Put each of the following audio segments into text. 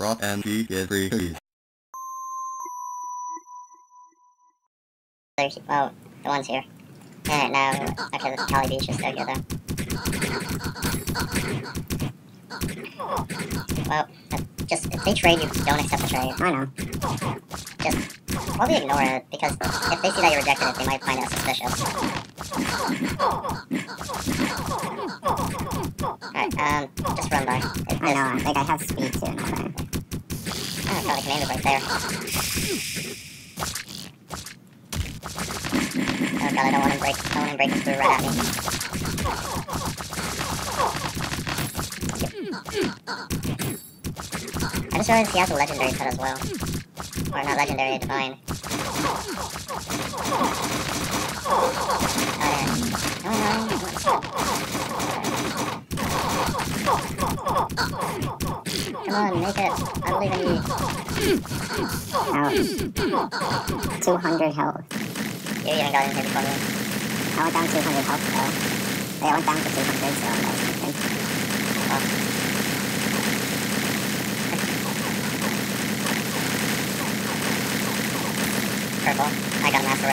Rock and G is free cookies. They're, well, the ones here. And now, after the Cali Beach is still here though. Well, uh, just, if they trade you, don't accept the trade. I know. Just, probably ignore it, because if they see that you rejected it, they might find it suspicious. Alright, um, just run by. It, I know. Like I have speed too. Right there. Oh god, I don't want him break, I don't want him through right at me. I just realized he has a legendary pet as well. Or not legendary, a divine. Yeah. No, no. Come on, make it. I believe in you. Ouch. 200 health. You even got in here before me. I went down 200 health though. I went down to 200, so that was good. Purple. I got a master.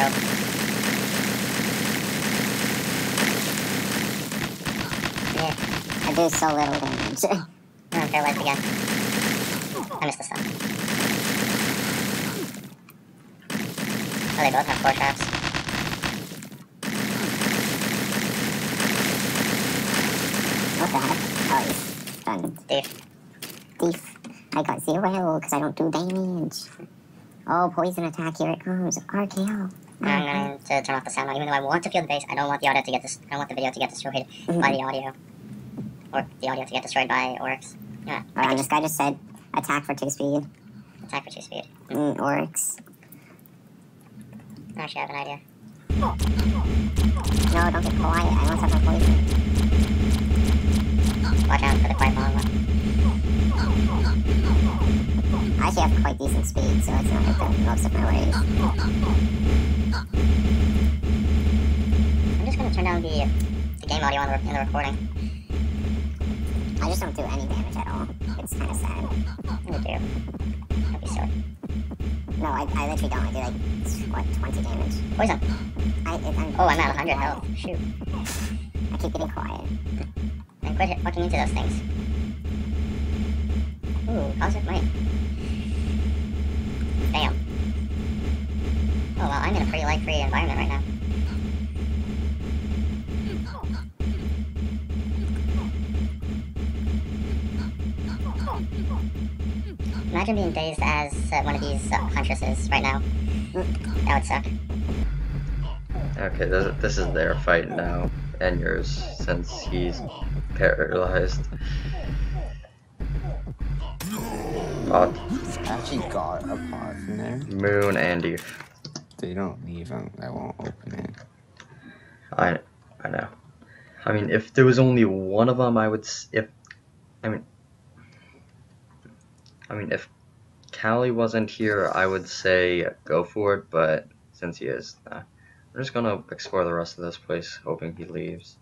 Yeah, I do so little damage. Life again. I missed the stun. Oh, they both have four traps. what the heck? Oh, he's stunned. Thief. Thief. I got zero because I don't do damage. Oh, poison attack, here it comes. RKO. Oh, I'm going to turn off the sound even though I want to feel the bass. I don't want the audio to get this. I don't want the video to get destroyed mm-hmm. by the audio, or the audio to get destroyed by Oryx. Yeah, Alright, this guy just said attack for 2 speed. attack for two speed. Mm, Oryx. I actually have an idea. No, don't get quiet. I have my poison. Watch out for the quiet bomb. I actually have quite decent speed, so it's not like the most of my worries. I'm just gonna turn down the the game audio on the, in the recording. I just don't do any damage at all. It's kind of sad. You do. That'd be silly. No, I, I literally don't. I do like, what, 20 damage? Poison. I, it, I'm, Oh, I'm at 100 health. Shoot. I keep getting quiet. And quit fucking into those things. Ooh, cosmic might. Damn. Oh well, I'm in a pretty light-free environment right now. Imagine being dazed as uh, one of these uh, huntresses right now. That would suck. Okay, this, this is their fight now, and yours, since he's paralyzed. I actually got a pot from there. Moon and Eve. They don't leave, I, I won't open it. I, I know. I mean, if there was only one of them, I would. If, I mean, I mean, if Callie wasn't here, I would say go for it. But since he is, uh, I'm just gonna explore the rest of this place, hoping he leaves.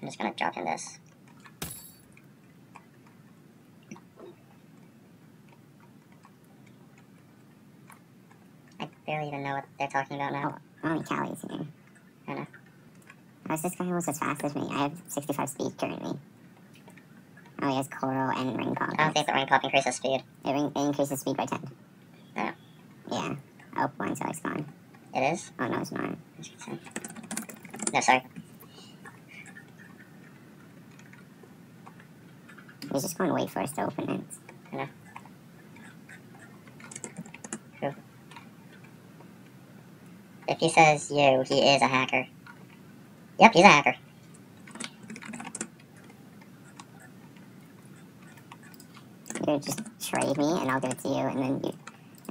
I'm just gonna drop him this. I barely even know what they're talking about now. Oh, only Callie's here. I know. How's this guy almost as fast as me? I have 65 speed currently. Oh, he has Coral and Ring Pop. I don't think the ring pop increases speed. It, ring, it increases speed by 10. Yeah. Yeah. Oh, one select's gone. It is? Oh, no, it's not. No, sorry. He's just going to wait for us to open it. I know. True. If he says you, he is a hacker. Yep, he's a hacker. You just trade me, and I'll give it to you, and then you,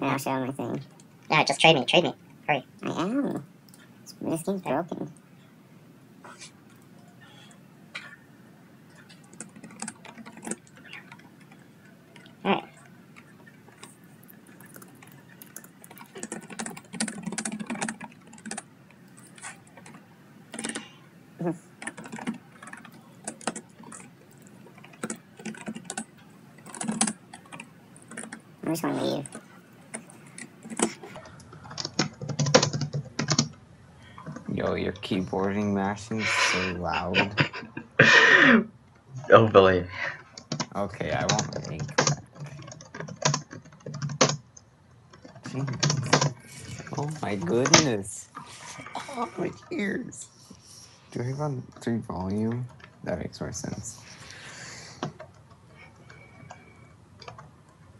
and I'll show him my thing. Yeah, just trade me, trade me. Hurry. I am. This, this game's broken. Alright. I'm just gonna leave. Yo, your keyboarding mashing is so loud. oh, Billy. Okay, I won't make that. Jeez. Oh my goodness. Oh my ears. Do I have on three volume? That makes more sense.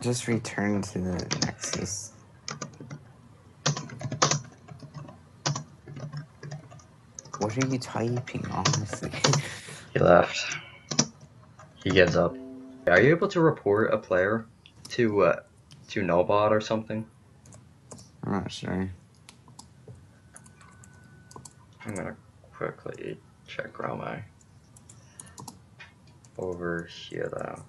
Just return to the Nexus. What are you typing, honestly? He left. He gives up. Are you able to report a player to uh, to Nobot or something? I'm not sure. I'm gonna quickly check Rome. Over here though.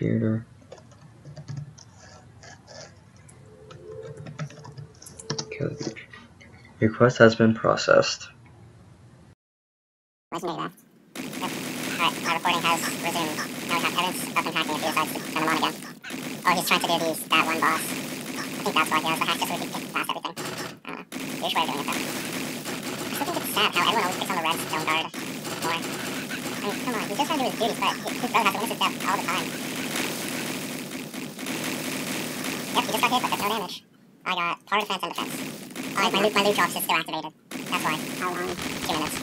Your request has been processed. Oh, he's trying to do these, that one boss. I think that's why he has the hack, just so he can get everything. I don't know. Weird way of doing it though. I still think it's sad how everyone always picks on the red stone guard more. I mean, come on, he's just trying to do his duties, but his brother has to win his death all the time. Yep, he just got hit, but there's no damage. I got power defense and defense. Alright, uh, my loot, my loot drops is still activated. That's why. How long? Two minutes.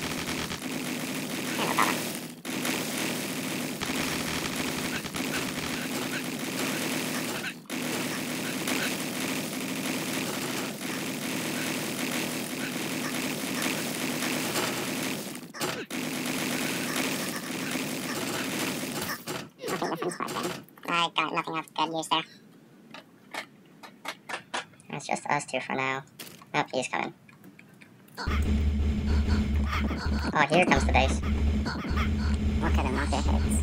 Yeah, no problem. I got nothing of good use there. It's just us two for now. Nope, he's coming. Oh, here comes the base. Look at him, not get hits.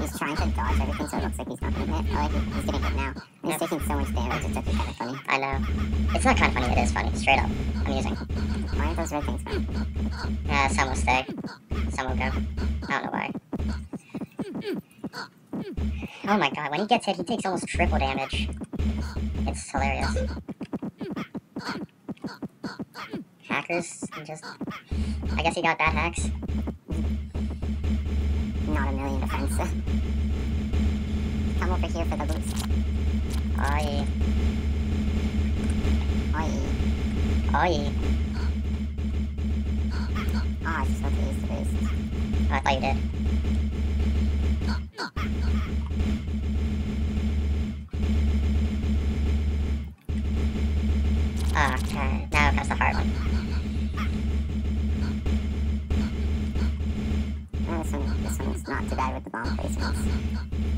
He's trying to dodge everything so it looks like he's not gonna hit. Oh, he- he's getting hit now. He's Yeah. taking so much damage, it's actually kind of funny. I know. It's not kind of funny, it is funny. Straight up. Amusing. Why aren't those red things gone? Yeah, some will stay. Some will go. I don't know why. Oh my god, when he gets hit, he takes almost triple damage. It's hilarious. Hackers, just... I guess he got bad hacks. Not a million defense. Come over here for the boost. Oi, Oi. oi. Oh, ah, I just the boost. Oh, I thought you did. Okay, now comes the hard one. Oh, this one, this one's not too bad with the bomb placements.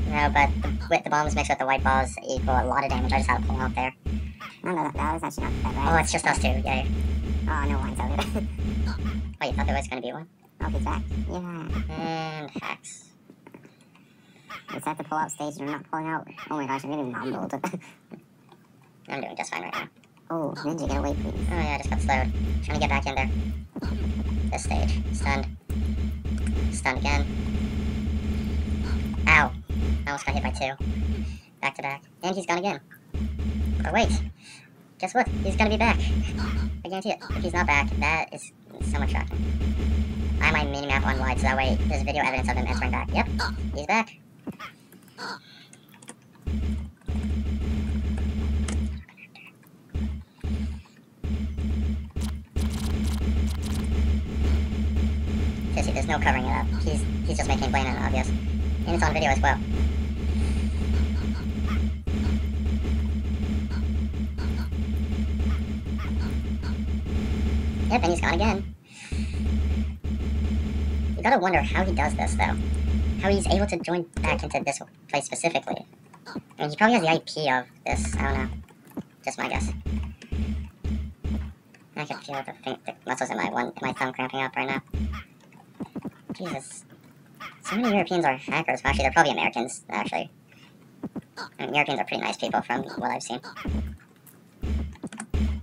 No, but the, with the bombs mixed with the white balls equal a lot of damage. I just had to pull them out there. No, no, that, that was actually not bad. Oh, it's just us two. Yay. Oh, no one's out here. Oh, you thought there was gonna be one? oh, he's back. Yeah. And hacks. Is that the pull-out stage and we're not pulling out? Oh my gosh, I'm getting mumbled. I'm doing just fine right now. Oh, Ninja, away, please. Oh yeah, I just got slowed. Trying to get back in there. This stage. Stunned. Stunned again. Ow. I almost got hit by two. Back to back. And he's gone again. But wait. Guess what? He's gonna be back. I guarantee it. If he's not back, that is so much shocking. I have my mini-map on wide so that way there's video evidence of him entering back. Yep, he's back. There's no covering it up. He's he's just making plain and obvious. And it's on video as well. Yep, and he's gone again. You gotta wonder how he does this, though. how he's able to join back into this place specifically. I mean, he probably has the IP of this. I don't know. Just my guess. I can feel the, the muscles in my one, my thumb cramping up right now. Jesus. So many Europeans are hackers. Well, actually, they're probably Americans, actually. I mean, Europeans are pretty nice people from what I've seen.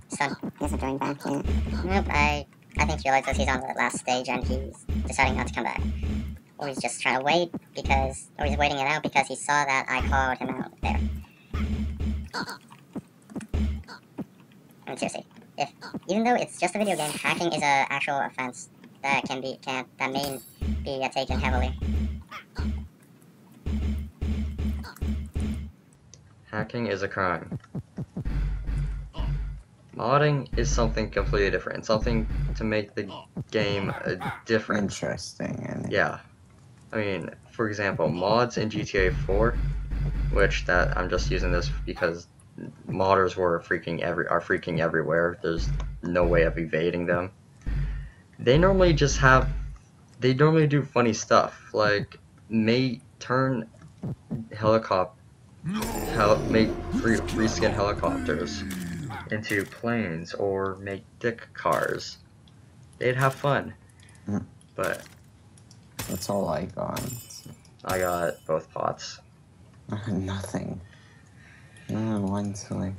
Son. He hasn't joined back yet. Nope, I, I think he realizes he's on the last stage and he's deciding not to come back. Or he's just trying to wait because, or he's waiting it out because he saw that I called him out there. I mean, seriously, if, even though it's just a video game, hacking is an actual offense that can be, can, that may be uh, taken heavily. Hacking is a crime. Modding is something completely different. Something to make the game different. Interesting. And Yeah. I mean, for example, mods in GTA 4, which that I'm just using this because modders were freaking every are freaking everywhere. There's no way of evading them. They normally just have they normally do funny stuff like may turn helicopter hel- make re- reskin helicopters into planes or make dick cars. They'd have fun. Mm. But that's all I got. I got both pots. Nothing. No, one silly.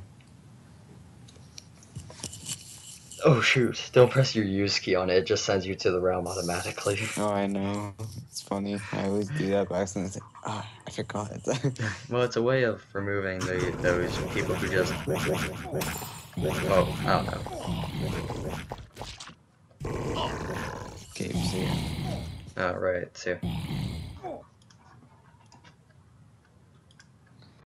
Oh shoot, don't press your use key on it, it just sends you to the realm automatically. Oh, I know. It's funny. I always do that by accident. It's like, ah, I forgot. Well, it's a way of removing the those people who just. Oh, I don't know. okay, see ya. Oh, right, too.